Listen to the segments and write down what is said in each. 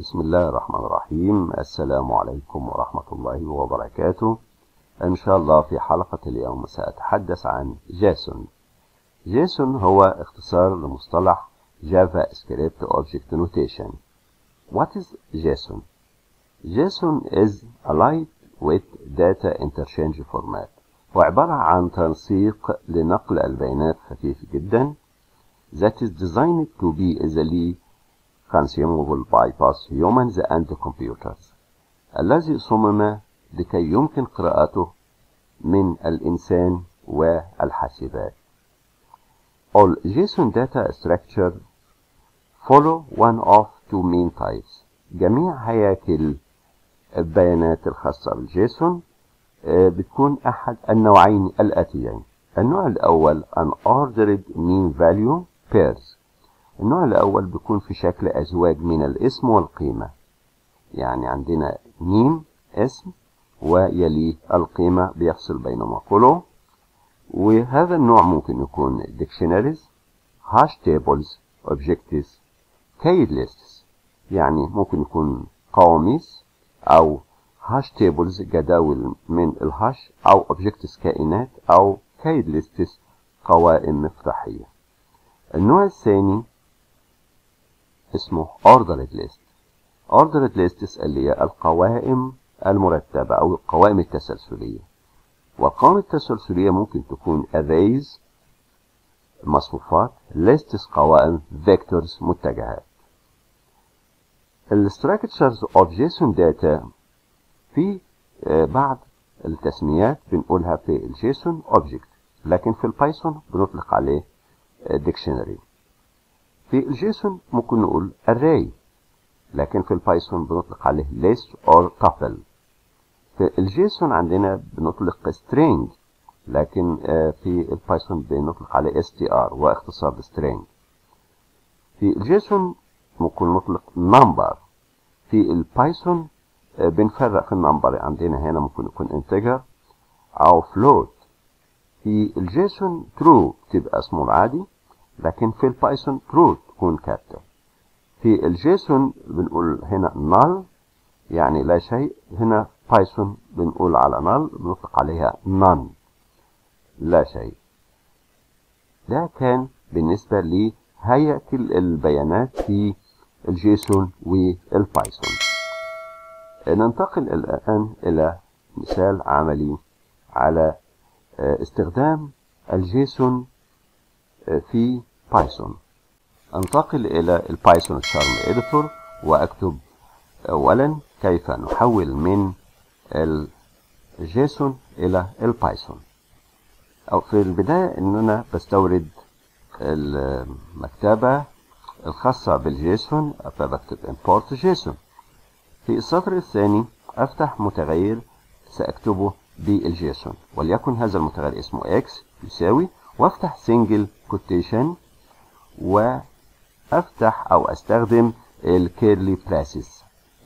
بسم الله الرحمن الرحيم السلام عليكم ورحمة الله وبركاته إن شاء الله في حلقة اليوم سأتحدث عن JSON JSON هو اختصار لمصطلح JavaScript Object Notation. What is JSON? JSON is a lightweight data interchange format. هو عبارة عن تنسيق لنقل البيانات خفيف جدا. That is designed to be easily consumable by both humans and computers الذي صمم لكي يمكن قراءته من الإنسان والحاسبات. All JSON data structure follow one of two main types. جميع هياكل البيانات الخاصة بالجيسون بتكون أحد النوعين الآتيين. النوع الأول unordered mean value pairs. النوع الأول بيكون في شكل أزواج من الاسم والقيمة. يعني عندنا ميم اسم ويليه القيمة بيفصل بينهما. كله وهذا النوع ممكن يكون dictionaries hash tables objectives key lists. يعني ممكن يكون قواميس أو هاش تيبلز جداول من الهاش أو objectives كائنات أو key lists قوائم مفتاحية. النوع الثاني اسمه ordered list ordered lists اللي هي القوائم المرتبة أو القوائم التسلسلية. والقوائم التسلسلية ممكن تكون arrays مصفوفات lists قوائم vectors متجهات. ال structures of JSON data في بعض التسميات بنقولها في ال JSON object لكن في البايثون بنطلق عليه dictionary في ال JSON ممكن نقول array لكن في البايثون بنطلق عليه list or tuple في ال JSON عندنا بنطلق string لكن في البايثون بنطلق عليه str واختصار string. في ال JSON ممكن نطلق number. في البايثون بنفرق في ال number. عندنا هنا ممكن يكون integer أو float. في ال JSON true تبقى اسمه العادي لكن في البايثون true تكون capital في ال JSON بنقول هنا null يعني لا شيء. هنا بايثون بنقول على null بنطلق عليها None لا شيء. ده كان بالنسبة لهيكل البيانات في ال JSON والبايثون ننتقل الآن إلى مثال عملي على استخدام ال JSON في بايثون أنتقل إلى ال PyCharm editor وأكتب أولا كيف نحول من ال JSON إلى البايثون أو في البداية إن أنا بستورد المكتبة الخاصة بال JSON فبكتب import json في السطر الثاني أفتح متغير سأكتبه بال JSON وليكن هذا المتغير اسمه x يساوي وأفتح single quotation وافتح أو استخدم ال curly braces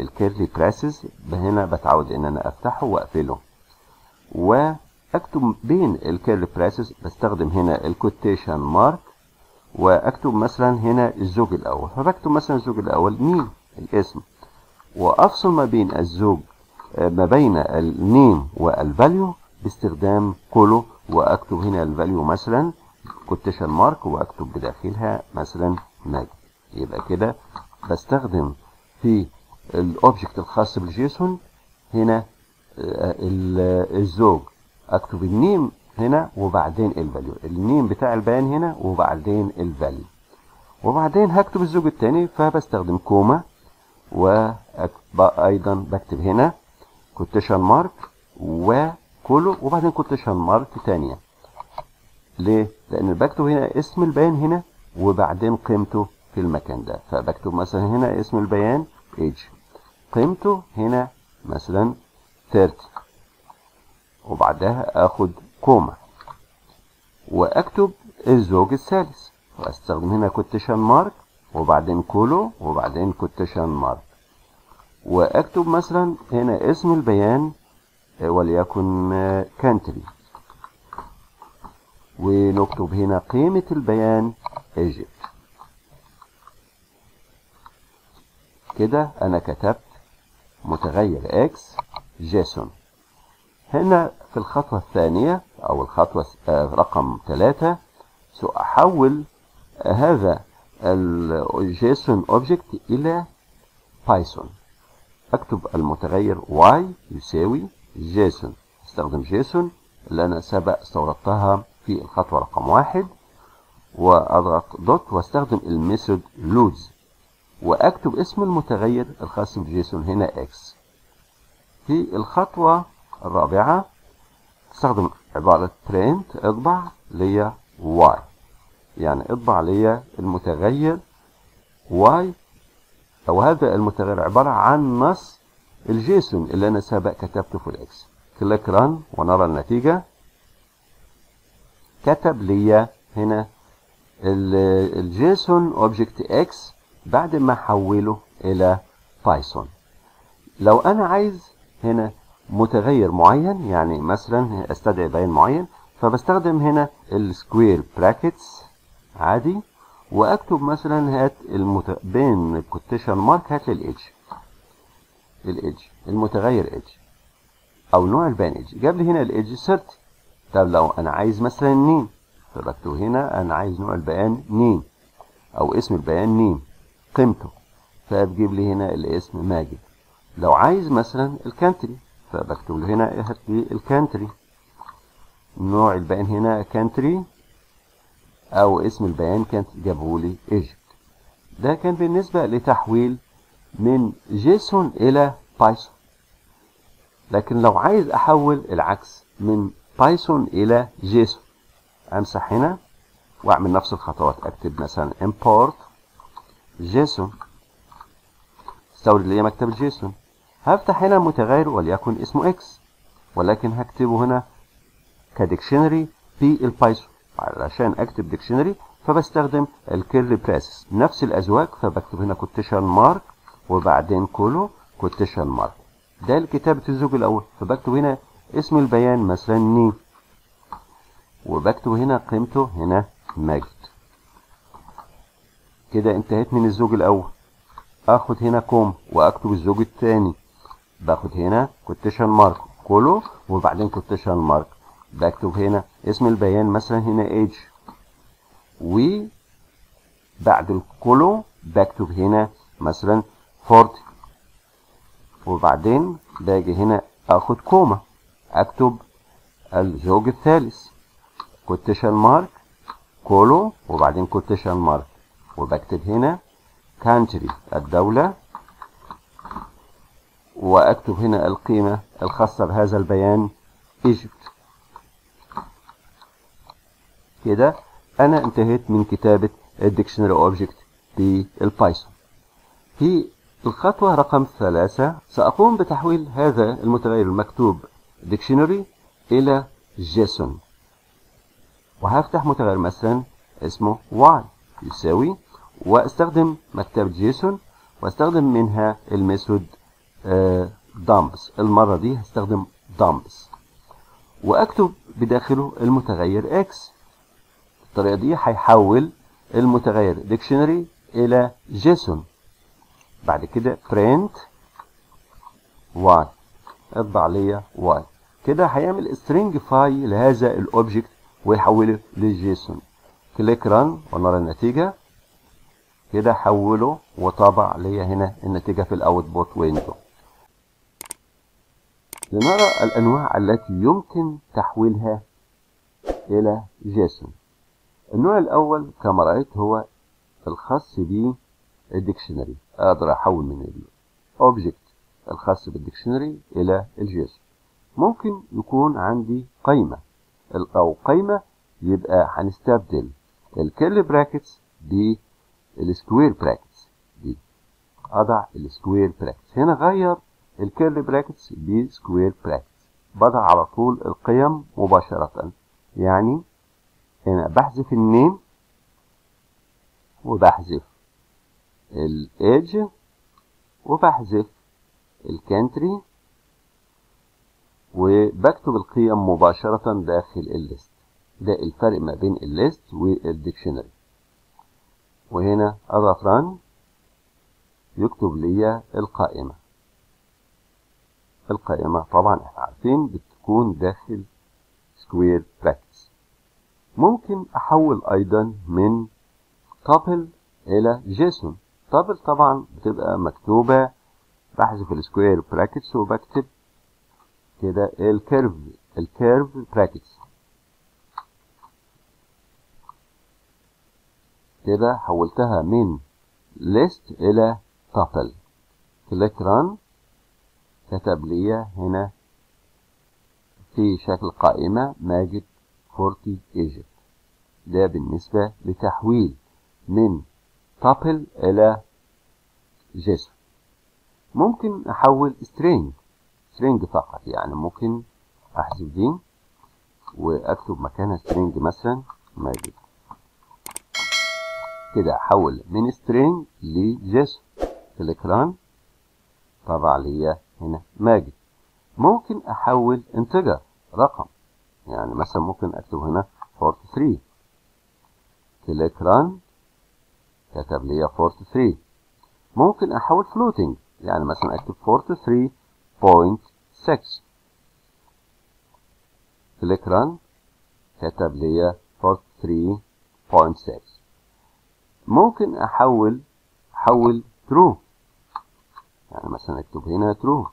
ال curly braces هنا بتعود ان أنا افتحه واقفله. واكتب بين ال curly braces بستخدم هنا ال quotation mark واكتب مثلا هنا الزوج الأول. فبكتب مثلا الزوج الأول مين الاسم. وأفصل ما بين الزوج ما بين ال name وال value باستخدام colon وأكتب هنا ال value مثلا quotation mark وأكتب بداخلها مثلا ماجد. يبقى كده بستخدم في ال object الخاص بال JSON هنا الزوج. أكتب ال name هنا وبعدين ال value ال name بتاع البيان هنا وبعدين ال value وبعدين هكتب الزوج الثاني فبستخدم comma وأيضا بكتب هنا quotation mark و colon وبعدين quotation mark ثانية ليه؟ لأن بكتب هنا اسم البيان هنا وبعدين قيمته في المكان ده. فبكتب مثلا هنا اسم البيان age قيمته هنا مثلا 30 وبعدها آخد comma. وأكتب الزوج الثالث. وأستخدم هنا quotation mark وبعدين colon وبعدين quotation mark. وأكتب مثلا هنا اسم البيان وليكن country. ونكتب هنا قيمة البيان Egypt. كده أنا كتبت متغير x JSON. هنا في الخطوة الثانية أو الخطوة رقم ثلاثة سأحول هذا ال JSON object إلى بايثون أكتب المتغير y يساوي json. استخدم json اللي أنا سبق استوردتها في الخطوة رقم واحد وأضغط dot واستخدم ال method loads وأكتب اسم المتغير الخاص ب JSON هنا x. في الخطوة الرابعة استخدم عبارة print اطبع ليا y. يعني اطبع ليا المتغير y. أو هذا المتغير عبارة عن نص ال JSON اللي أنا سابق كتبته في ال x click run ونرى النتيجة. كتب لي هنا ال JSON object x بعد ما احوله إلى بايثون لو أنا عايز هنا متغير معين يعني مثلا أستدعي بيان معين فبستخدم هنا ال square brackets عادي وأكتب مثلا هات المت... بين ال quotation mark هات لي الايدج الايدج المتغير ايدج أو نوع البيان ايدج جاب لي هنا الايدج 30 طب لو أنا عايز مثلا name فبكتب هنا أنا عايز نوع البيان name أو اسم البيان name قيمته فبجيب لي هنا الاسم ماجد. لو عايز مثلا ال country فبكتب له هنا هات لي ال country. نوع البيان هنا country أو اسم البيان country جابه لي Egypt. ده كان بالنسبة لتحويل من JSON إلى Python. لكن لو عايز أحول العكس من Python إلى JSON. أمسح هنا وأعمل نفس الخطوات. أكتب مثلا import JSON. استورد لي مكتبة ال JSON هفتح هنا متغير وليكن اسمه x ولكن هكتبه هنا ك dictionary في ال Python. علشان أكتب dictionary فبستخدم ال curly braces نفس الأزواج فبكتب هنا quotation mark وبعدين colon quotation mark ده لكتابة الزوج الأول. فبكتب هنا اسم البيان مثلا name. وبكتب هنا قيمته هنا ماجد كده انتهيت من الزوج الأول. آخد هنا comma وأكتب الزوج الثاني باخد هنا quotation mark colon وبعدين quotation mark بكتب هنا اسم البيان مثلا هنا age. و بعد ال colon بكتب هنا مثلا 40 وبعدين باجي هنا آخد comma أكتب الزوج الثالث. quotation mark colon وبعدين quotation mark وبكتب هنا country الدولة. وأكتب هنا القيمة الخاصة بهذا البيان Egypt كده أنا انتهيت من كتابة ال dictionary object بال Python في الخطوة رقم ثلاثة سأقوم بتحويل هذا المتغير المكتوب dictionary إلى JSON. وهفتح متغير مثلا اسمه y يساوي وأستخدم مكتبة JSON وأستخدم منها ال method dumps. المرة دي هستخدم dumps. وأكتب بداخله المتغير x الطريقة دي هيحول المتغير dictionary إلى JSON. بعد كده print y اطبع ليا y كده هيعمل string file لهذا ال object ويحوله ل JSON. click run ونرى النتيجة. كده حوله وطبع ليا هنا النتيجة في ال output window لنرى الانواع التي يمكن تحويلها إلى JSON. النوع الأول كما رأيت هو الخاص بال dictionary أقدر أحول من ال object الخاص بال dictionary إلى ال JSON. ممكن يكون عندي قيمة. أو قيمة يبقى هنستبدل ال curly brackets بال square brackets دي أضع ال square brackets هنا غير ال curly brackets ب square brackets بضع على طول القيم مباشرة. يعني هنا بحذف ال name وبحذف الايدج وبحذف ال country وبكتب القيم مباشرة داخل ال list. ده الفرق ما بين ال list وال dictionary. وهنا اضغط run يكتب لي القائمة. القائمة طبعا إحنا عارفين بتكون داخل square brackets ممكن أحول أيضا من tuple إلى JSON. tuple طبعا بتبقى مكتوبة بحذف ال square brackets وبكتب كده ال curve ال curve brackets كده حولتها من list إلى tuple. click run. كتب لي هنا في شكل قائمة ماجد forty Egypt ده بالنسبة لتحويل من tuple إلى JSON ممكن أحول string. String فقط يعني ممكن أحذف دي وأكتب مكانها string مثلا ماجد كده أحول من string ل JSON click run طبع لي هنا ماجد ممكن أحول integer رقم يعني مثلا ممكن أكتب هنا 43 click run كتب لي 43 ممكن أحول floating يعني مثلا أكتب 43.6 كليك ران كتب لي 43.6 ممكن احول أحول true يعني مثلا أكتب هنا true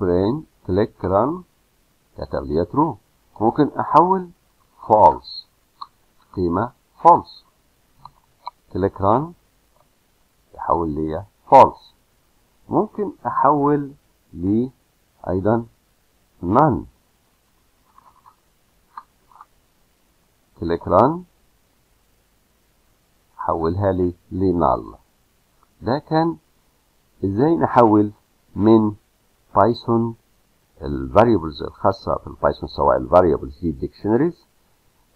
brain click run. كتب لي true ممكن أحول false. قيمة false. Click run. يحول لي false. ممكن أحول لي أيضا none click run حولها لي ل null. ده كان إزاي نحول من Python ال variables الخاصة في ال Python سواء ال variables دي dictionaries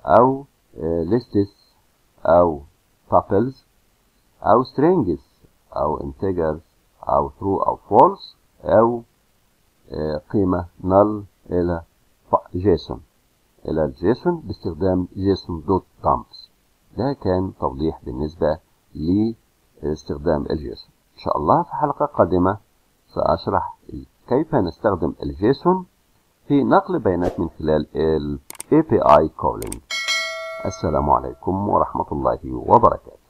أو lists أو tuples أو strings أو integers أو true أو false أو قيمة null إلى JSON. إلى ال JSON باستخدام JSON dot dumps ده كان توضيح بالنسبة لاستخدام ال JSON. إن شاء الله في حلقة قادمة سأشرح كيف نستخدم ال JSON في نقل بيانات من خلال ال API calling. السلام عليكم ورحمة الله وبركاته.